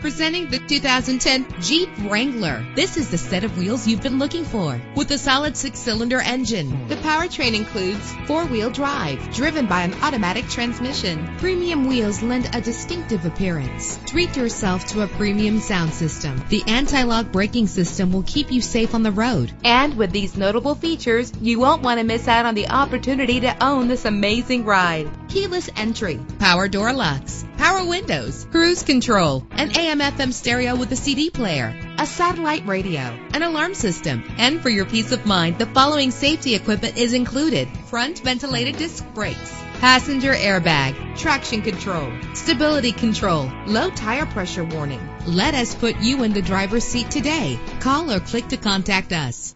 Presenting the 2010 Jeep Wrangler. This is the set of wheels you've been looking for with a solid six cylinder engine. The powertrain includes four wheel drive driven by an automatic transmission. Premium wheels lend a distinctive appearance. Treat yourself to a premium sound system. The anti lock braking system will keep you safe on the road. And with these notable features, you won't want to miss out on the opportunity to own this amazing ride. Keyless entry, power door locks, power windows, cruise control, an AM FM stereo with a CD player, a satellite radio, an alarm system. And for your peace of mind, the following safety equipment is included. Front ventilated disc brakes, passenger airbag, traction control, stability control, low tire pressure warning. Let us put you in the driver's seat today. Call or click to contact us.